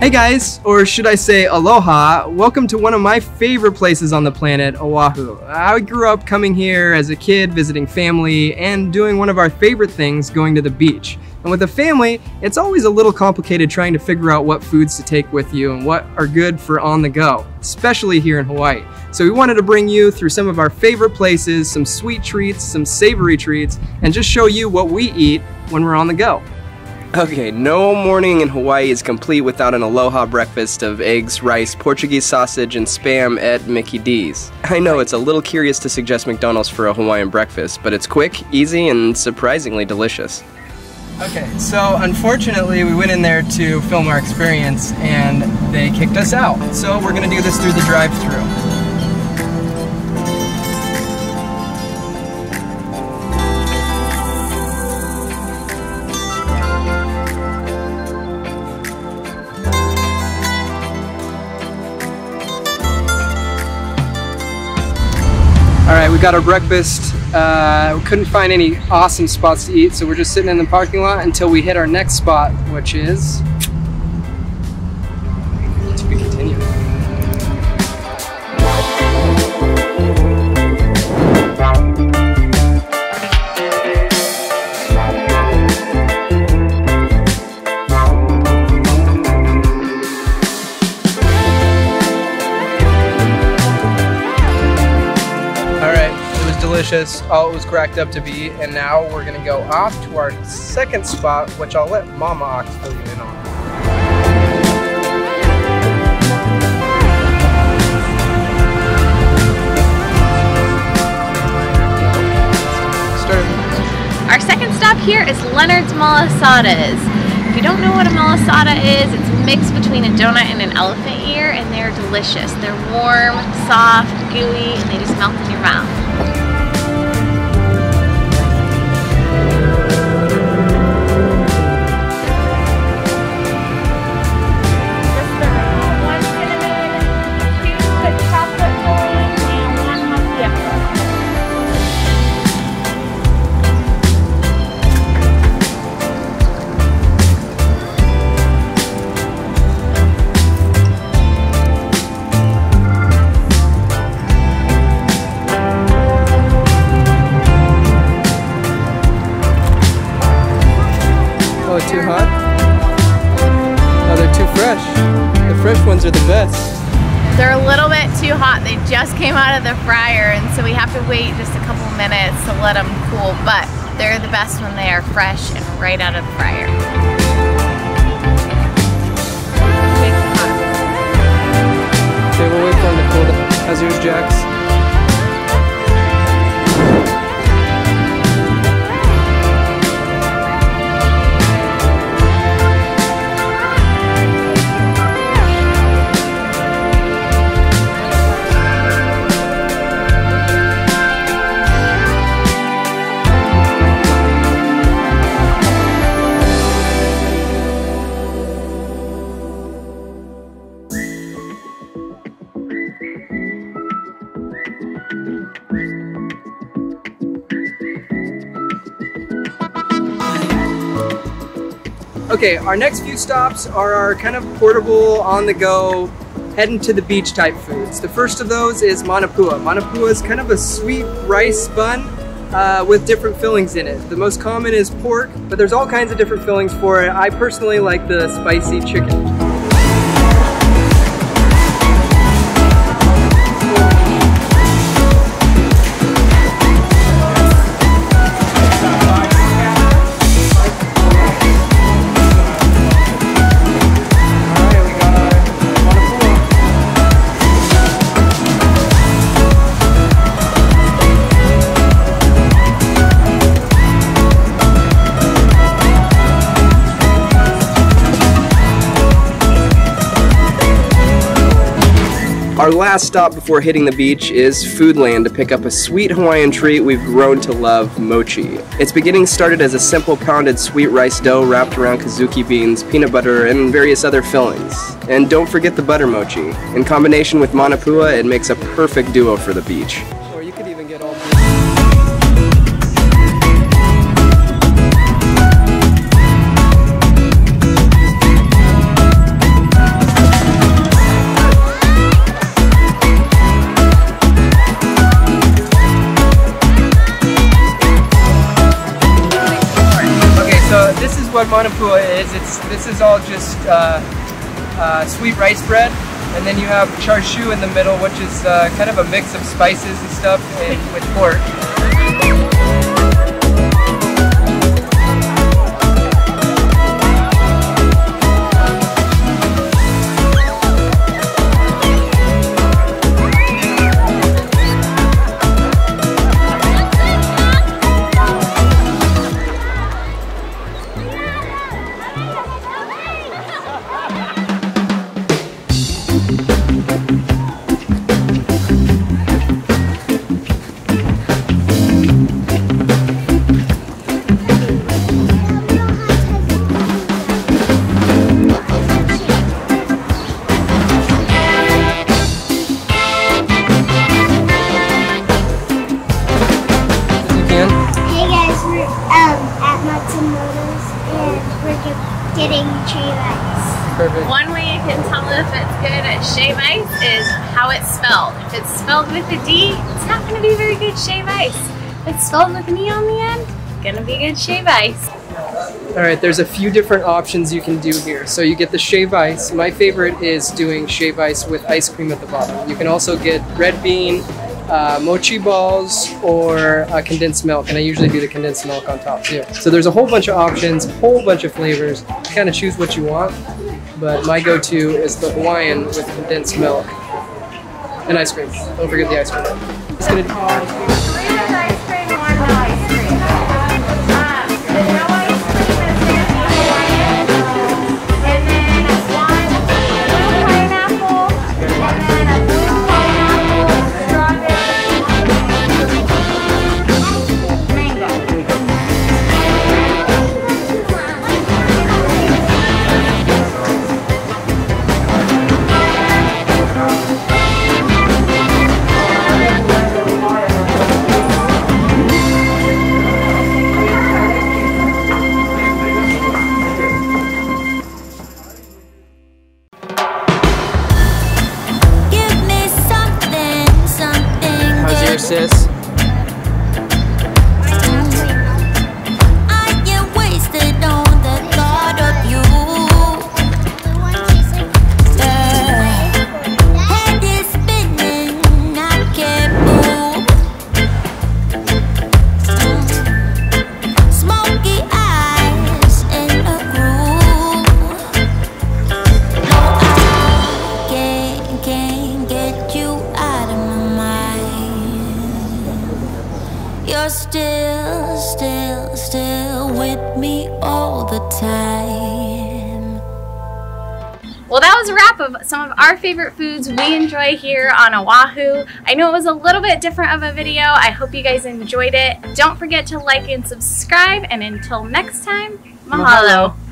Hey guys, or should I say aloha, welcome to one of my favorite places on the planet, Oahu. I grew up coming here as a kid, visiting family, and doing one of our favorite things, going to the beach. And with a family, it's always a little complicated trying to figure out what foods to take with you and what are good for on the go, especially here in Hawaii. So we wanted to bring you through some of our favorite places, some sweet treats, some savory treats, and just show you what we eat when we're on the go. Okay, no morning in Hawaii is complete without an aloha breakfast of eggs, rice, Portuguese sausage, and spam at Mickey D's. I know it's a little curious to suggest McDonald's for a Hawaiian breakfast, but it's quick, easy, and surprisingly delicious. Okay, so unfortunately we went in there to film our experience and they kicked us out. So we're gonna do this through the drive-through. We got our breakfast. Uh, we couldn't find any awesome spots to eat, so we're just sitting in the parking lot until we hit our next spot, which is delicious, all it was cracked up to be, and now we're gonna go off to our second spot, which I'll let Mama Ox fill you in on. Our second stop here is Leonard's Malasadas. If you don't know what a malasada is, it's a mix between a donut and an elephant ear, and they're delicious. They're warm, soft, gooey, and they just melt in your mouth. Are the best. They're a little bit too hot. They just came out of the fryer, and so we have to wait just a couple minutes to let them cool. But they're the best when they are fresh and right out of the fryer. Okay, we'll wait for them to cool down. How's yours, Jax? Okay, our next few stops are our kind of portable, on the go, heading to the beach type foods. The first of those is manapua. Manapua is kind of a sweet rice bun uh, with different fillings in it. The most common is pork, but there's all kinds of different fillings for it. I personally like the spicy chicken. Our last stop before hitting the beach is Foodland to pick up a sweet Hawaiian treat we've grown to love, mochi. Its beginning started as a simple pounded sweet rice dough wrapped around kazuki beans, peanut butter, and various other fillings. And don't forget the butter mochi. In combination with manapua, it makes a perfect duo for the beach. What manapua is. It's this is all just uh, uh, sweet rice bread, and then you have char siu in the middle, which is uh, kind of a mix of spices and stuff and with pork. At Matsumoto's and we're ge- getting tree rice. Perfect. One way you can tell if it's good at shave ice is how it's spelled. If it's spelled with a D, it's not going to be very good shave ice. If it's spelled with an E on the end, gonna be good shave ice. All right, there's a few different options you can do here. So you get the shave ice. My favorite is doing shave ice with ice cream at the bottom. You can also get red bean, uh, mochi balls, or uh, condensed milk, and I usually do the condensed milk on top too. So there's a whole bunch of options, a whole bunch of flavors. Kind of choose what you want, but my go-to is the Hawaiian with condensed milk and ice cream. Don't forget the ice cream. It's gonna Still, still, still with me all the time. Well, that was a wrap of some of our favorite foods we enjoy here on Oahu. I know it was a little bit different of a video. I hope you guys enjoyed it. Don't forget to like and subscribe. And until next time, mahalo. Mahalo.